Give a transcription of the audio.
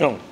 No,